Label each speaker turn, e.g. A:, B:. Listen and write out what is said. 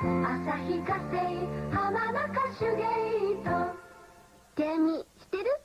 A: 旭化成浜中手芸と。
B: てる？